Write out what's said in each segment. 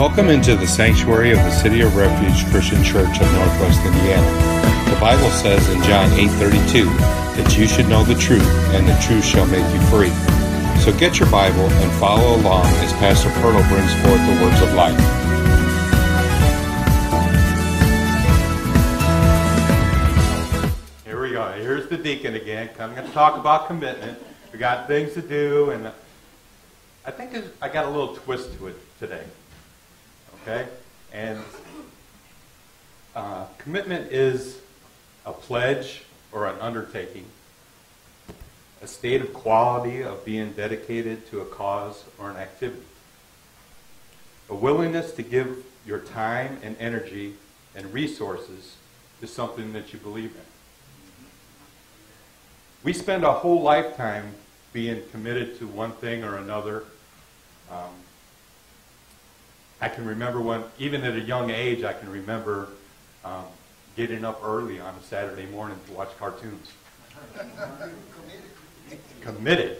Welcome into the sanctuary of the City of Refuge Christian Church of Northwest Indiana. The Bible says in John 8:32 that you should know the truth and the truth shall make you free. So get your Bible and follow along as Pastor Perlo brings forth the words of life. Here we go. Here's the deacon again. I'm going to talk about commitment. We got things to do, and I think I got a little twist to it today. Okay? And uh, commitment is a pledge or an undertaking, a state of quality of being dedicated to a cause or an activity, a willingness to give your time and energy and resources to something that you believe in. We spend a whole lifetime being committed to one thing or another. Um, I can remember when, even at a young age, I can remember um, getting up early on a Saturday morning to watch cartoons. Committed.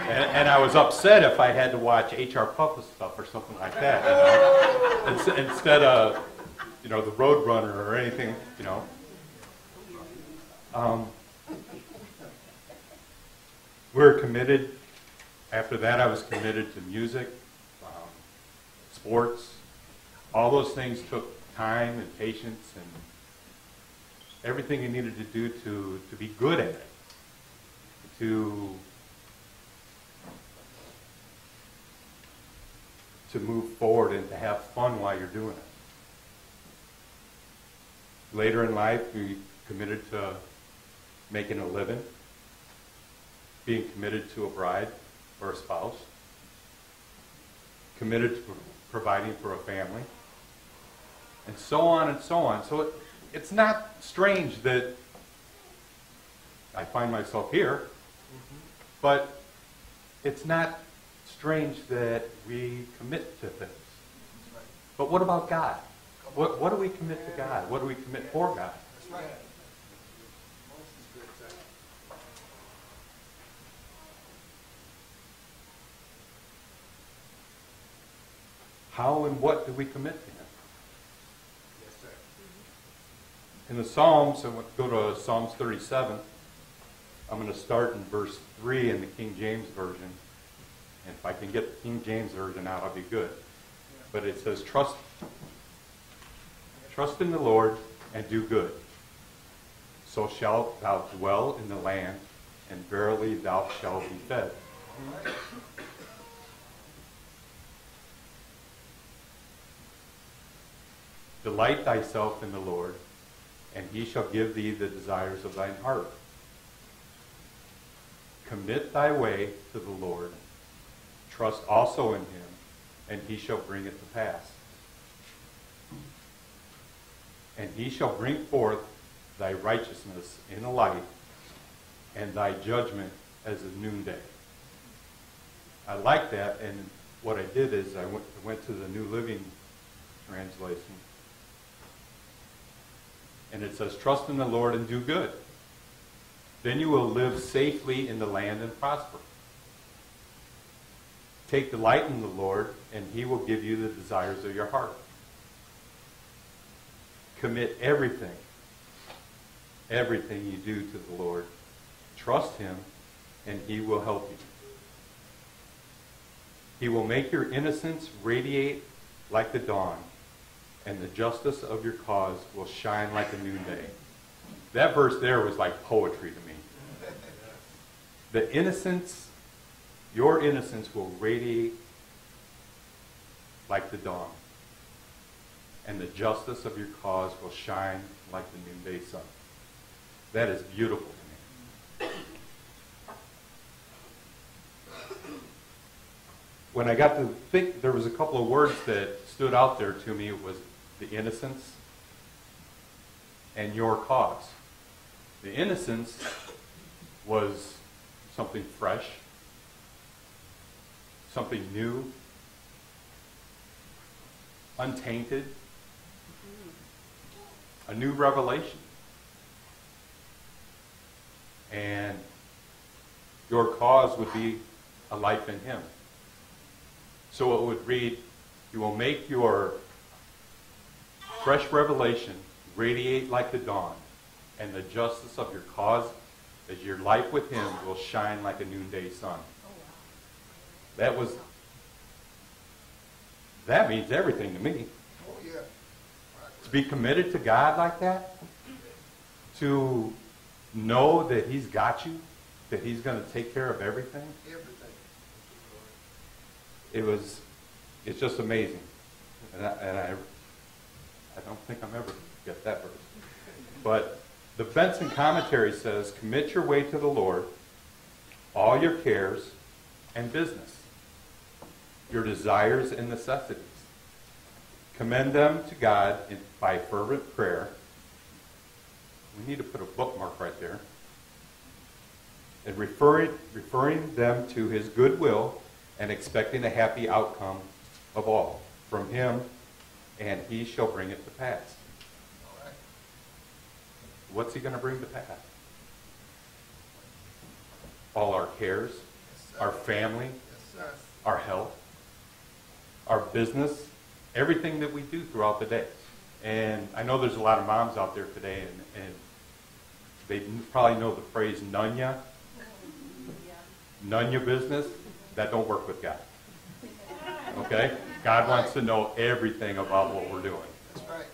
And, and, I was upset if I had to watch H.R. Puffin stuff or something like that. You know? Instead of, you know, the Roadrunner or anything, you know. Um, we're committed. After that, I was committed to music sports. All those things took time and patience and everything you needed to do to, to be good at it, to, to move forward and to have fun while you're doing it. Later in life, we committed to making a living, being committed to a bride or a spouse, committed to providing for a family, and so on and so on. So it, it's not strange that I find myself here, mm-hmm. but it's not strange that we commit to things. But what about God? What, what do we commit to God? What do we commit for God? How and what do we commit to Him? Yes, sir. Mm-hmm. In the Psalms, I want to go to Psalms 37. I'm going to start in verse 3 in the King James Version. And if I can get the King James Version out, I'll be good. But it says, Trust, trust in the Lord and do good. So shalt thou dwell in the land, and verily thou shalt be fed. Delight thyself in the Lord, and he shall give thee the desires of thine heart. Commit thy way to the Lord. Trust also in him, and he shall bring it to pass. And he shall bring forth thy righteousness in the light, and thy judgment as a noonday. I like that, and what I did is I went, went to the New Living Translation, and it says, Trust in the Lord and do good. Then you will live safely in the land and prosper. Take delight in the Lord, and he will give you the desires of your heart. Commit everything, everything you do to the Lord. Trust him, and he will help you. He will make your innocence radiate like the dawn and the justice of your cause will shine like a noonday. That verse there was like poetry to me. The innocence, your innocence will radiate like the dawn, and the justice of your cause will shine like the noonday sun. That is beautiful to me. When I got to think, there was a couple of words that stood out there to me. Was the innocence, and your cause. The innocence was something fresh, something new, untainted, a new revelation. And your cause would be a life in Him. So it would read, You will make your fresh revelation radiate like the dawn, and the justice of your cause as your life with him will shine like a noonday sun. That was that means everything to me. Oh, yeah. To be committed to God like that, to know that He's got you, that He's going to take care of everything, Everything. it was, it's just amazing. And I, and I, I don't think I'm ever going to get that verse. But the Benson commentary says, commit your way to the Lord, all your cares and business, your desires and necessities. Commend them to God in, by fervent prayer. We need to put a bookmark right there. And referring, referring them to his good will and expecting a happy outcome of all from him, and he shall bring it to pass. What's he going to bring to pass? All our cares, Yes, our family, Yes, our health, our business, everything that we do throughout the day. And I know there's a lot of moms out there today, and, and they probably know the phrase "nunya." None your business. That don't work with God. Okay? God wants to know everything about what we're doing. That's right.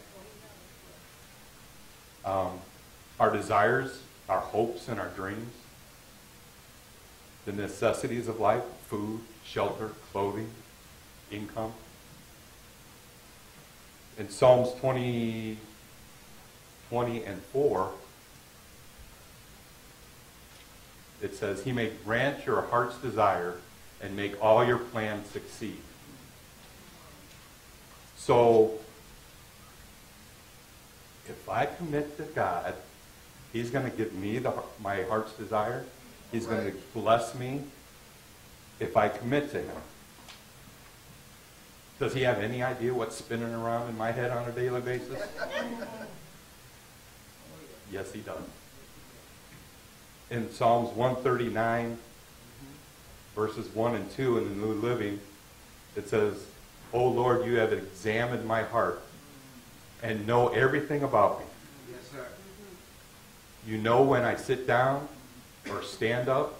um, our desires, our hopes, and our dreams, the necessities of life food, shelter, clothing, income. In Psalms 20, 20 and 4, it says, He may grant your heart's desire and make all your plans succeed. So, if I commit to God, He's going to give me the, my heart's desire. He's going to bless me if I commit to Him. Does He have any idea what's spinning around in my head on a daily basis? yes, He does. In Psalms 139, verses 1 and 2 in the New Living, it says, O Lord, you have examined my heart and know everything about me. Yes, sir. You know when I sit down or stand up.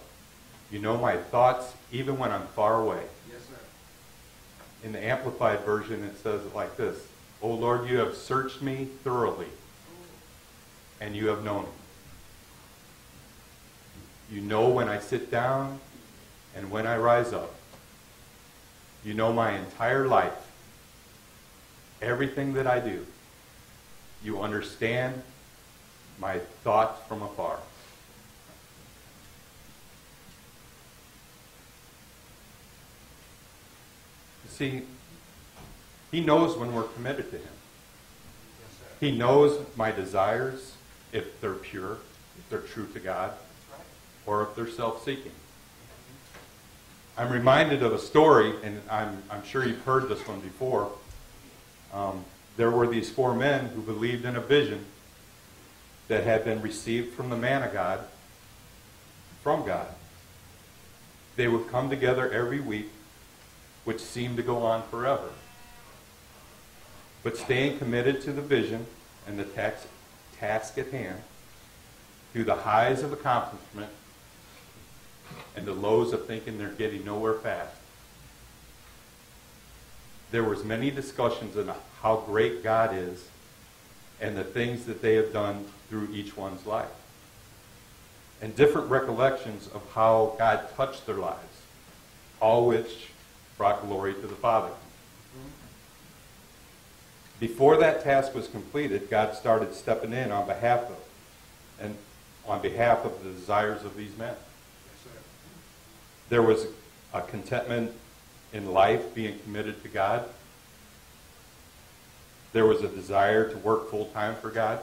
You know my thoughts even when I'm far away. Yes, sir. In the Amplified Version, it says it like this O Lord, you have searched me thoroughly, and you have known me. You know when I sit down and when I rise up. You know my entire life, everything that I do. You understand my thoughts from afar. You see, he knows when we're committed to him. He knows my desires, if they're pure, if they're true to God, or if they're self-seeking. I'm reminded of a story, and I'm, I'm sure you've heard this one before. Um, there were these four men who believed in a vision that had been received from the man of God, from God. They would come together every week, which seemed to go on forever. But staying committed to the vision and the task, task at hand, through the highs of accomplishment and the lows of thinking they're getting nowhere fast. There was many discussions on how great God is and the things that they have done through each one's life. And different recollections of how God touched their lives, all which brought glory to the Father. Before that task was completed, God started stepping in on behalf of and on behalf of the desires of these men. There was a contentment in life being committed to God. There was a desire to work full time for God.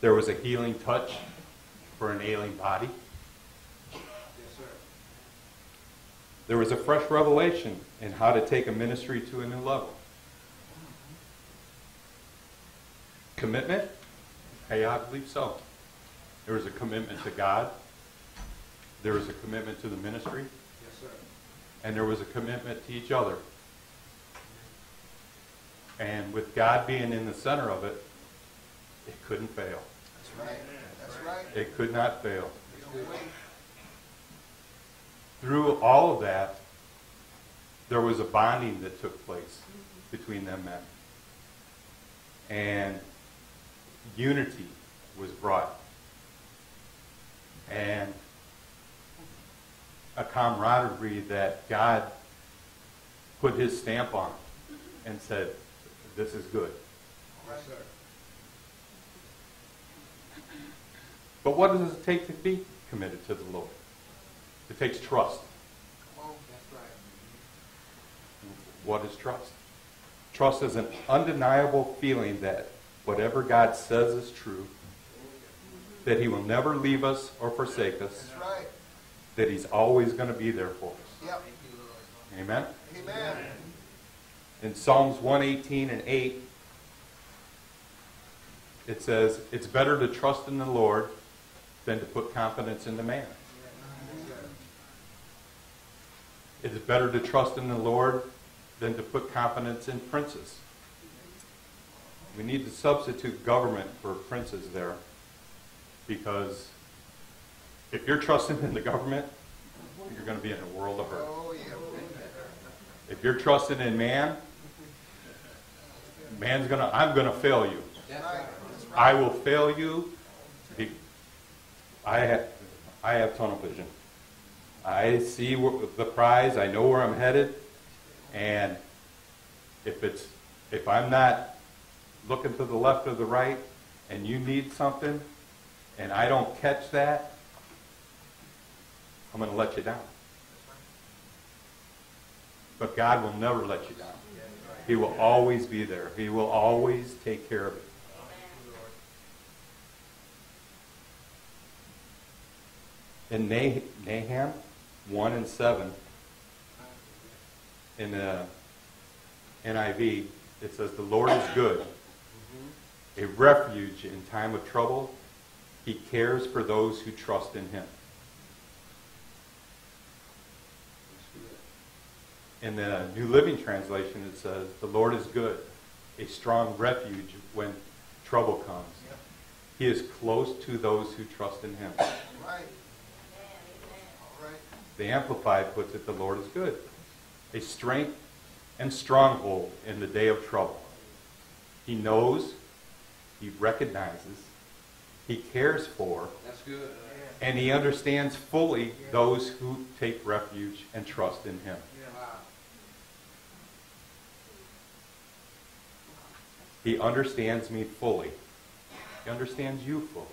There was a healing touch for an ailing body. Yes, sir. There was a fresh revelation in how to take a ministry to a new level. Commitment? Hey, I believe so. There was a commitment to God. There was a commitment to the ministry. Yes, sir. and there was a commitment to each other. And with God being in the center of it, it couldn't fail. That's right. That's right. It could not fail. Through all of that, there was a bonding that took place between them men. And unity was brought. And a camaraderie that God put his stamp on and said, this is good. Yes, sir. But what does it take to be committed to the Lord? It takes trust. Come. That's right. What is trust? Trust is an undeniable feeling that whatever God says is true, that He will never leave us or forsake us, That's right. That He's always going to be there for us. Yep. Amen? Amen. In Psalms 118 and 8, it says, It's better to trust in the Lord than to put confidence in the man. It is better to trust in the Lord than to put confidence in princes. We need to substitute government for princes there because if you're trusting in the government, you're going to be in a world of hurt. Oh. If you're trusting in man, man's going to, I'm going to fail you. That's right. That's right. I will fail you. I have, I have tunnel vision. I see the prize. I know where I'm headed, and if it's if I'm not looking to the left or the right, and you need something, and I don't catch that, I'm going to let you down. But God will never let you down. He will always be there. He will always take care of it. in Nah- Nahum 1 and 7, in uh, the NIV, it says, The Lord is good, a refuge in time of trouble. He cares for those who trust in him. In the New Living Translation, it says, The Lord is good, a strong refuge when trouble comes. Yep. He is close to those who trust in him. Right. All right. The Amplified puts it, the Lord is good, a strength and stronghold in the day of trouble. He knows, he recognizes, he cares for, That's good. and he understands fully those who take refuge and trust in him. He understands me fully. He understands you fully.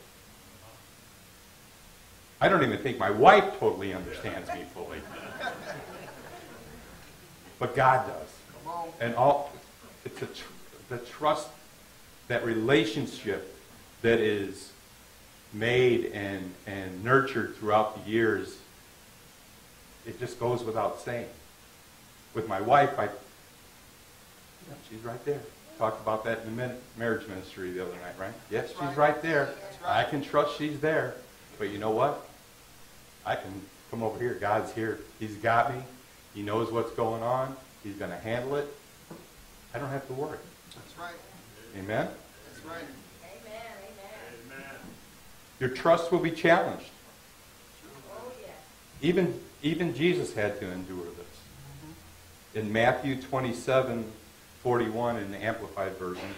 I don't even think my wife totally understands me fully. But God does. And all it's a tr- the trust that relationship that is made and and nurtured throughout the years it just goes without saying with my wife i yeah, she's right there talked about that in the min- marriage ministry the other night right yes she's right. right there right. i can trust she's there but you know what i can come over here god's here he's got me he knows what's going on he's going to handle it I don't have to worry. That's right. Amen? That's right. Amen. Amen. Amen. Your trust will be challenged. Oh, even, even Jesus had to endure this. Mm-hmm. In Matthew 27, 41 in the Amplified Version,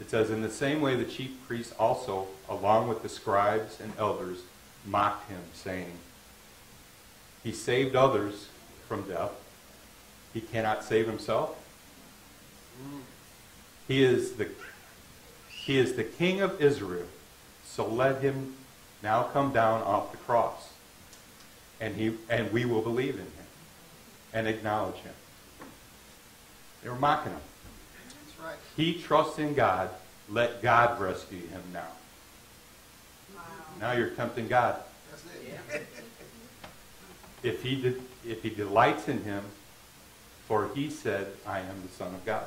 it says, In the same way the chief priests also, along with the scribes and elders, mocked him, saying, He saved others from death. He cannot save himself. He is the he is the king of Israel. So let him now come down off the cross. And he and we will believe in him and acknowledge him. They were mocking him. That's right. He trusts in God. Let God rescue him now. Now you're tempting God. That's it. If he did, if he delights in him, for he said, I am the Son of God.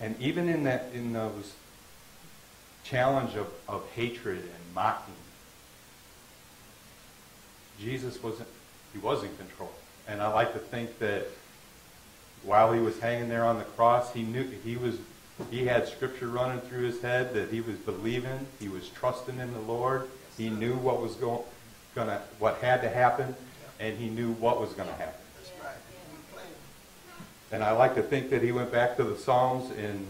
And even in that in those challenge of, of hatred and mocking. Jesus wasn't, he was in control. And I like to think that while he was hanging there on the cross, he knew he was he had scripture running through his head that he was believing, he was trusting in the Lord. He knew what was going gonna what had to happen and he knew what was going to happen. That's right. And I like to think that he went back to the Psalms in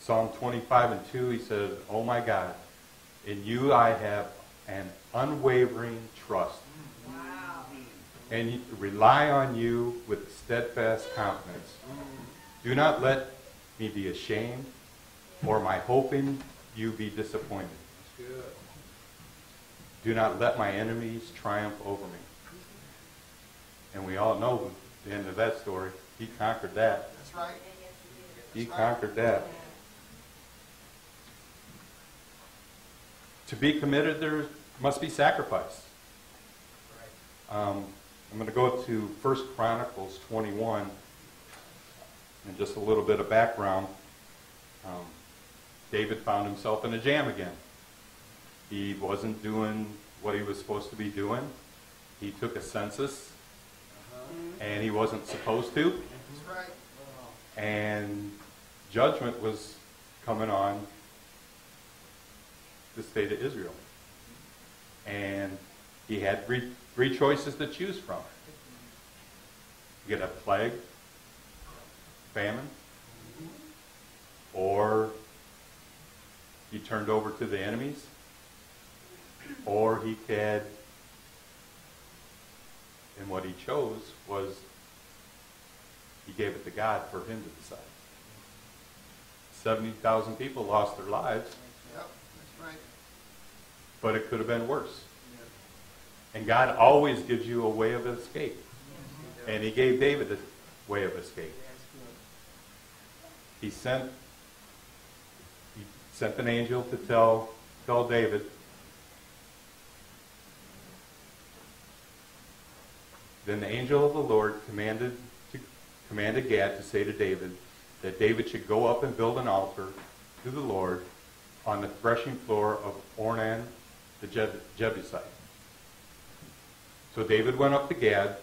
Psalm 25 and 2. He says, Oh my God, in you I have an unwavering trust. And rely on you with steadfast confidence. Mm. Do not let me be ashamed, or my hoping you be disappointed. Do not let my enemies triumph over me. And we all know the end of that story. He conquered that. That's right. He conquered that. To be committed, there must be sacrifice. Um, I'm going to go to 1 Chronicles 21 and just a little bit of background. Um, David found himself in a jam again. He wasn't doing what he was supposed to be doing. He took a census, and he wasn't supposed to. And judgment was coming on the state of Israel. And he had three, three choices to choose from. You get a plague, famine, or he turned over to the enemies, or he had, and what he chose was he gave it to God for him to decide. 70,000 people lost their lives, right. but it could have been worse. Yeah. And God always gives you a way of escape. And he gave David a way of escape. He sent he sent an angel to tell tell David Then the angel of the Lord commanded to, commanded Gad to say to David that David should go up and build an altar to the Lord on the threshing floor of Ornan the Jeb- Jebusite. So David went up to Gad.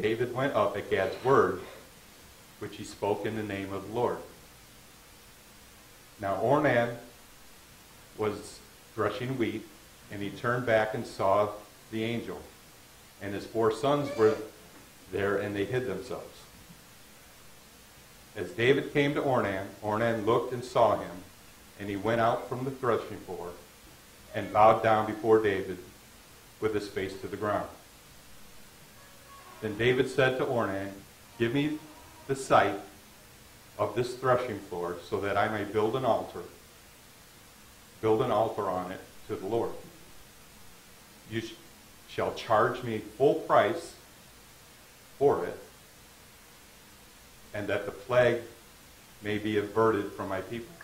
David went up at Gad's word, which he spoke in the name of the Lord. Now Ornan was threshing wheat, and he turned back and saw the angel. And his four sons were there, and they hid themselves. As David came to Ornan, Ornan looked and saw him, and he went out from the threshing floor and bowed down before David with his face to the ground. Then David said to Ornan, Give me the site of this threshing floor so that I may build an altar, build an altar on it to the Lord. You sh- shall charge me full price for it, and that the plague may be averted from my people.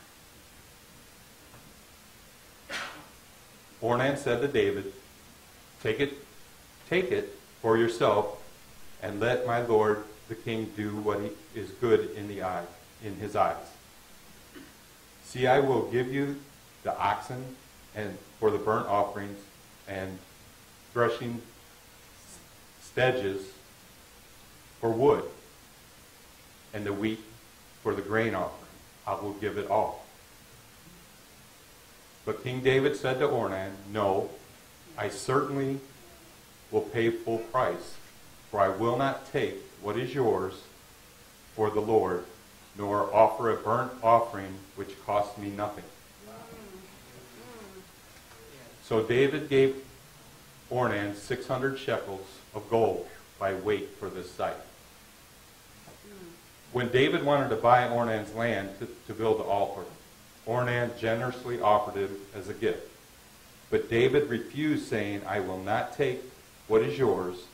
Ornan said to David, Take it, take it for yourself, and let my lord the king do what is good in the eye, in his eyes. See, I will give you the oxen and for the burnt offerings and threshing sledges for wood, and the wheat for the grain offering. I will give it all. But King David said to Ornan, No, I certainly will pay full price, for I will not take what is yours for the Lord, nor offer a burnt offering which costs me nothing. So David gave Ornan 600 shekels of gold by weight for this site. When David wanted to buy Ornan's land to, to build the altar, Ornan generously offered it as a gift. But David refused, saying, I will not take what is yours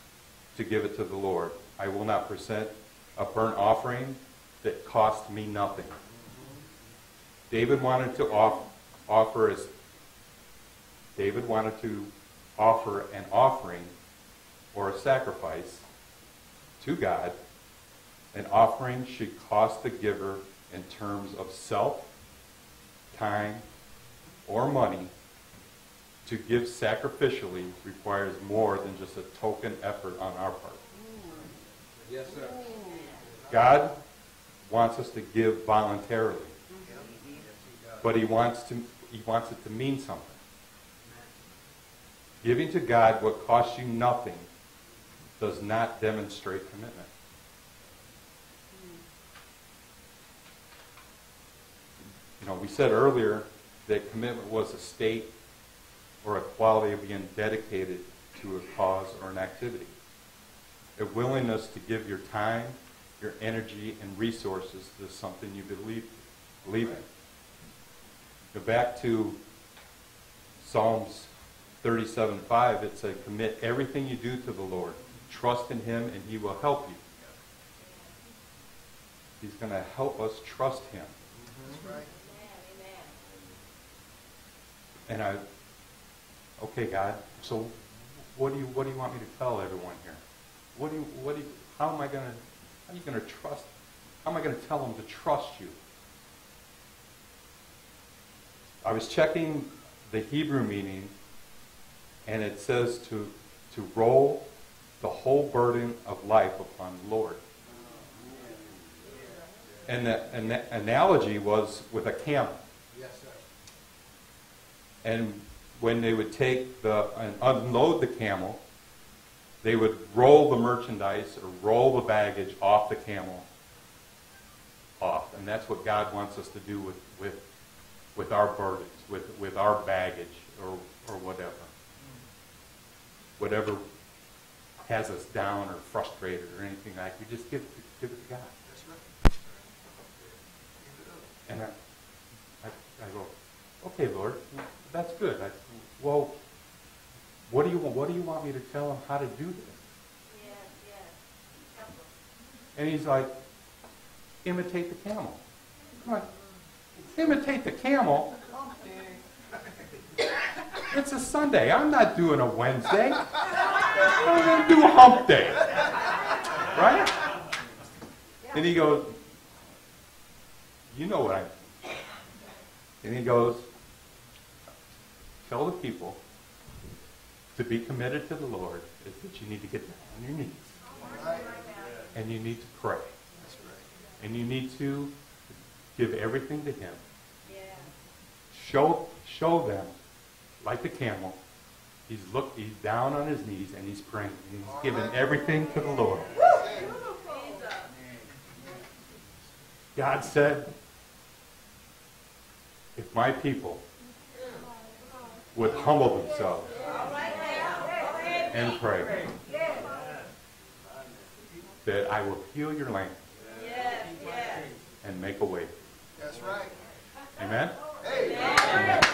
to give it to the Lord. I will not present a burnt offering that cost me nothing. David wanted to off, offer as David wanted to offer an offering or a sacrifice to God. An offering should cost the giver in terms of self, time or money to give sacrificially requires more than just a token effort on our part. Yes, sir. God wants us to give voluntarily, but he wants to he wants it to mean something. Giving to God what costs you nothing does not demonstrate commitment. You know, we said earlier that commitment was a state or a quality of being dedicated to a cause or an activity. A willingness to give your time, your energy, and resources to something you believe, believe in. Go back to Psalms 37.5, it said, commit everything you do to the Lord. Trust in him and he will help you. He's going to help us trust him. That's right. And I, okay, God, so what do you, what do you want me to tell everyone here? What do you, what do you, how am I going to, how are you to trust, how am I going to tell them to trust you? I was checking the Hebrew meaning, and it says to, to roll the whole burden of life upon the Lord. And the, and the analogy was with a camel. And when they would take the and unload the camel, they would roll the merchandise or roll the baggage off the camel off. And that's what God wants us to do with, with, with our burdens, with, with our baggage or, or whatever. Whatever has us down or frustrated or anything like we just give, give it to God. That's right. Give it up. And I, I, I go, okay, Lord, that's good. I, well, what do you want? What do you want me to tell him how to do this? And he's like, imitate the camel. I'm like, imitate the camel? It's a Sunday. I'm not doing a Wednesday. I'm going to do a hump day. Right? And he goes, you know what I mean. And he goes, tell the people to be committed to the Lord is that you need to get down on your knees. And you need to pray. And you need to give everything to him. Show, show them, like the camel, he's look, he's down on his knees and he's praying. And he's giving everything to the Lord. God said, if my people would humble themselves and pray, that I will heal your land and make a way. That's right. Amen? Hey. Amen.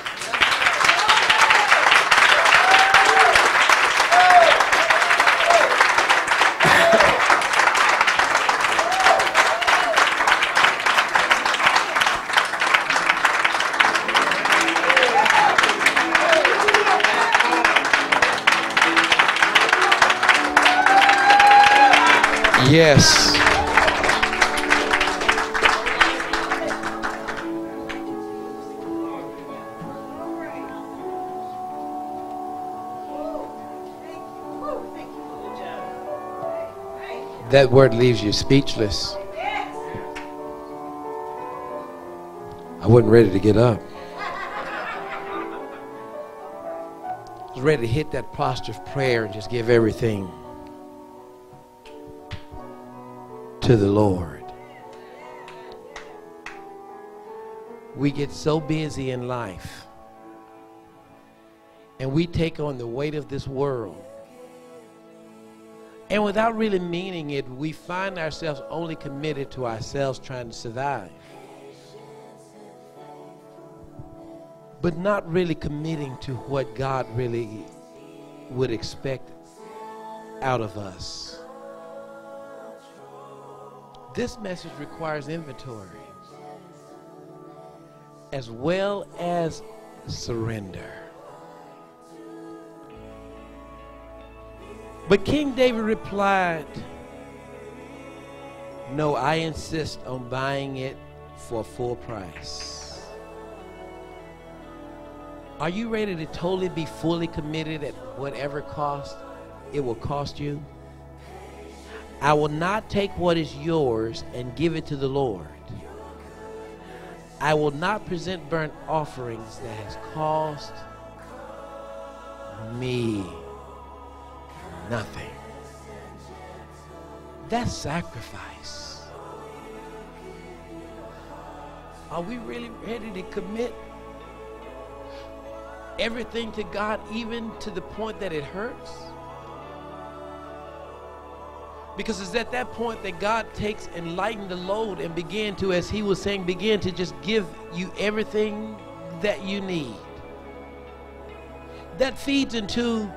Yes. That word leaves you speechless. I wasn't ready to get up. I was ready to hit that posture of prayer and just give everything to the Lord. We get so busy in life and we take on the weight of this world. And without really meaning it, we find ourselves only committed to ourselves trying to survive. But not really committing to what God really would expect out of us. This message requires inventory as well as surrender. But King David replied, No, I insist on buying it for full price. Are you ready to totally be fully committed at whatever cost it will cost you? I will not take what is yours and give it to the Lord. I will not present burnt offerings that has cost me nothing. That's sacrifice. Are we really ready to commit everything to God, even to the point that it hurts? Because it's at that point that God takes and lighten the load and begin to, as he was saying, begin to just give you everything that you need. That feeds into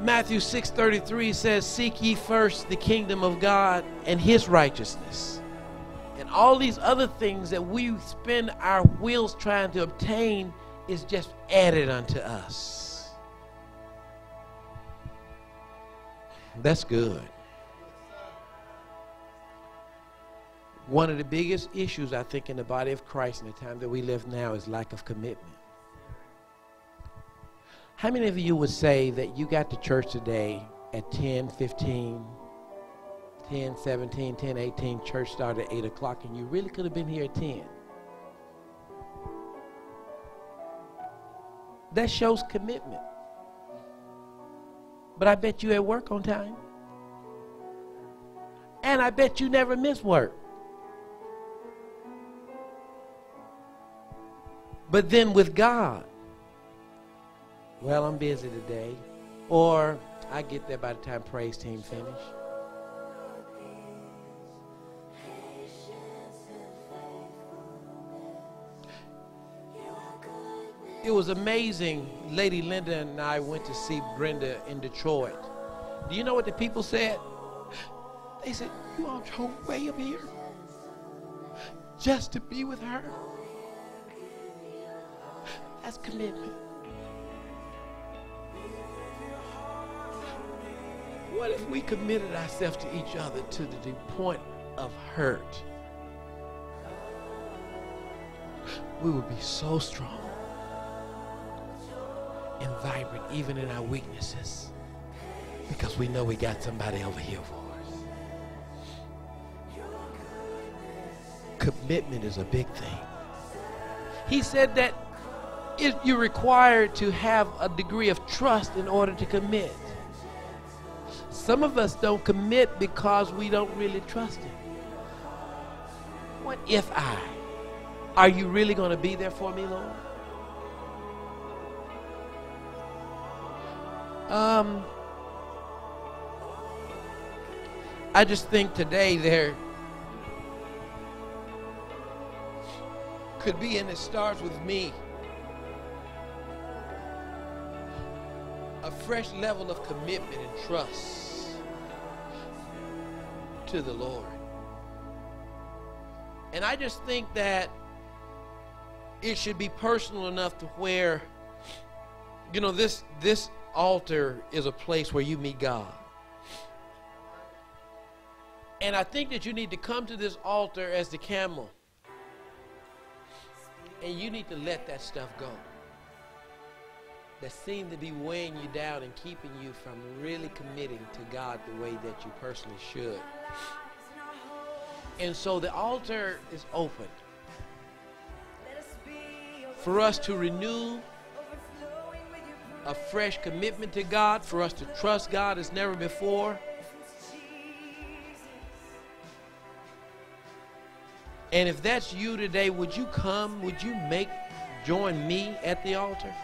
Matthew 6:33 says, "Seek ye first the kingdom of God and his righteousness." And all these other things that we spend our wills trying to obtain is just added unto us. That's good. One of the biggest issues, I think, in the body of Christ in the time that we live now is lack of commitment. How many of you would say that you got to church today at 10, 15, 10, 17, 10, 18, church started at 8 o'clock, and you really could have been here at 10? That shows commitment. But I bet you at work on time. And I bet you never miss work. But then with God, well, I'm busy today. Or I get there by the time praise team finish. It was amazing. Lady Linda and I went to see Brenda in Detroit. Do you know what the people said? They said, You all drove way up here just to be with her. That's commitment. What if we committed ourselves to each other to the point of hurt? We would be so strong and vibrant even in our weaknesses because we know we got somebody over here for us. Commitment is a big thing. He said that it, you're required to have a degree of trust in order to commit. Some of us don't commit because we don't really trust Him. What if I? Are you really going to be there for me, Lord? Um, I just think today there could be, and it starts with me, fresh level of commitment and trust to the Lord. And I just think that it should be personal enough to where, you know, this this altar is a place where you meet God. And I think that you need to come to this altar as the camel. And you need to let that stuff go. That seem to be weighing you down and keeping you from really committing to God the way that you personally should. And so the altar is open for us to renew a fresh commitment to God, for us to trust God as never before. And if that's you today, would you come? Would you make join me at the altar?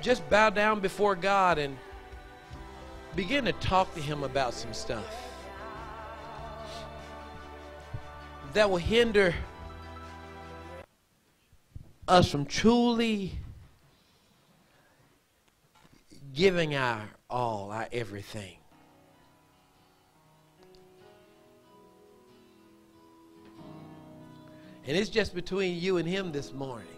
Just bow down before God and begin to talk to him about some stuff that will hinder us from truly giving our all, our everything. And it's just between you and him this morning.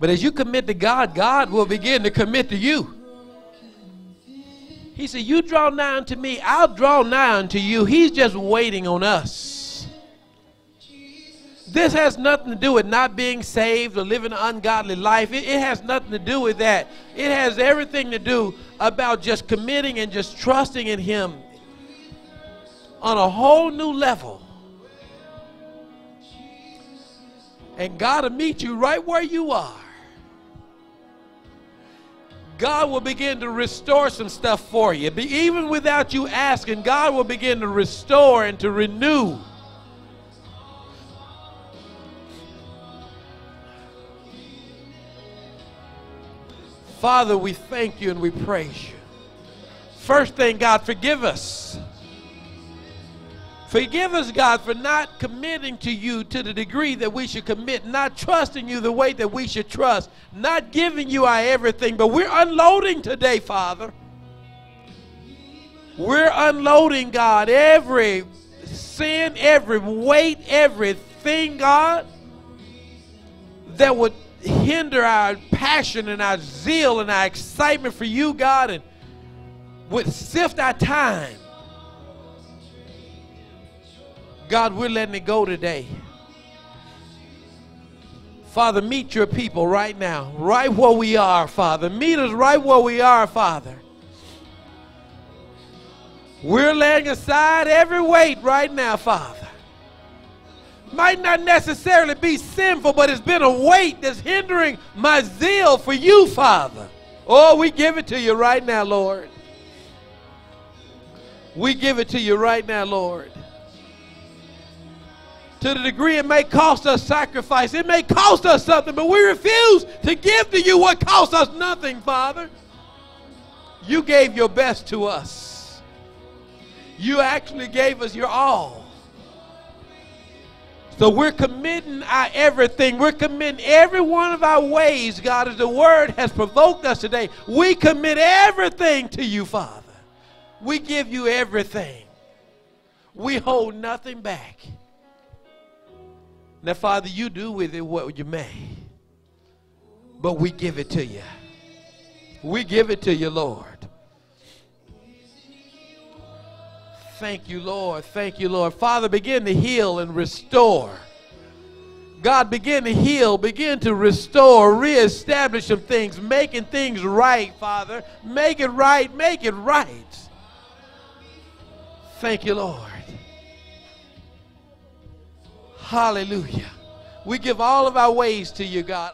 But as you commit to God, God will begin to commit to you. He said, You draw nigh unto me, I'll draw nigh unto you. He's just waiting on us. This has nothing to do with not being saved or living an ungodly life. It, it, has nothing to do with that. It has everything to do about just committing and just trusting in Him on a whole new level. And God will meet you right where you are. God will begin to restore some stuff for you. Even without you asking, God will begin to restore and to renew. Father, we thank you and we praise you. First thing, God, forgive us. Forgive us, God, for not committing to you to the degree that we should commit, not trusting you the way that we should trust, not giving you our everything. But we're unloading today, Father. We're unloading, God, every sin, every weight, everything, God, that would hinder our passion and our zeal and our excitement for you, God, and would sift our time. God, we're letting it go today. Father, meet your people right now, right where we are, Father. Meet us right where we are, Father. We're laying aside every weight right now, Father might not necessarily be sinful, but it's been a weight that's hindering my zeal for you, Father. Oh, we give it to you right now, Lord. We give it to you right now, Lord. To the degree it may cost us sacrifice, it may cost us something, but we refuse to give to you what costs us nothing, Father. You gave your best to us. You actually gave us your all. So we're committing our everything. We're committing every one of our ways, God, as the word has provoked us today. We commit everything to you, Father. We give you everything. We hold nothing back. Now, Father, you do with it what you may. But we give it to you. We give it to you, Lord. Thank you, Lord. Thank you, Lord. Father, begin to heal and restore. God, begin to heal, begin to restore, reestablish some things, making things right, Father. Make it right, make it right. Thank you, Lord. Hallelujah. We give all of our ways to you, God.